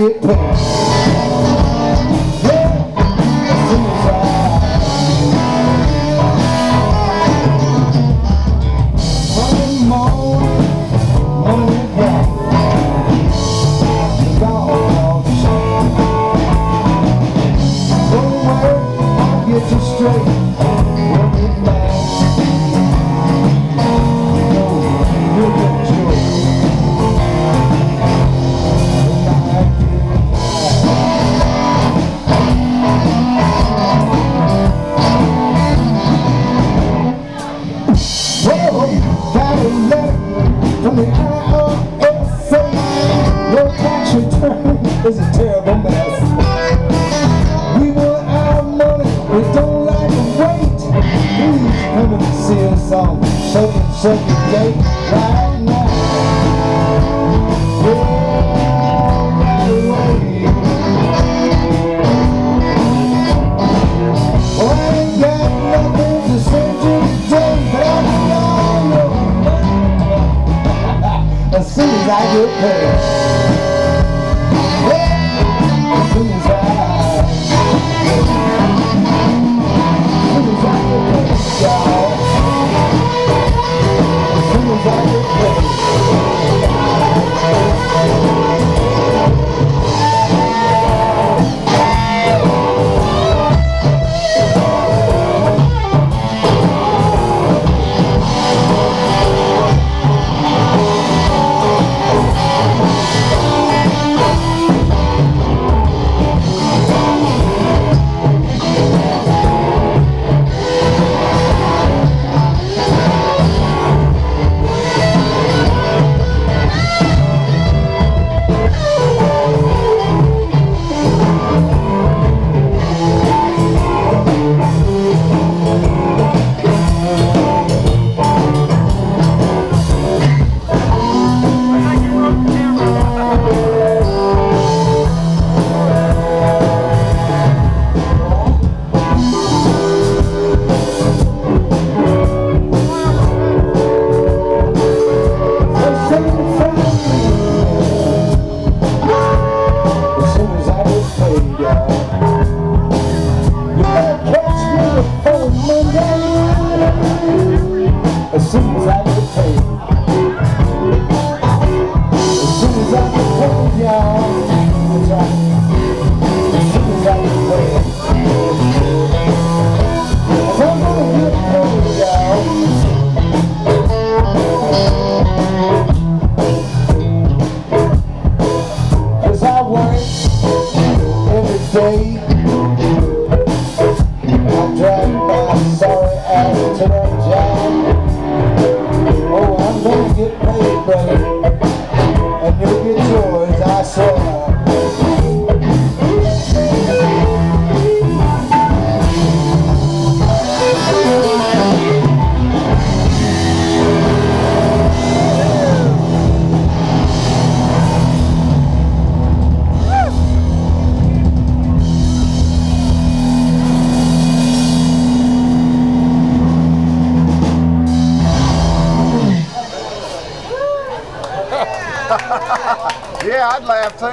It. pants. Set the date right now I ain't got nothing to But I As soon as I get paid. As soon as I Sorry, I took that job. Oh, I'm gonna get paid, buddy. I'd laugh too.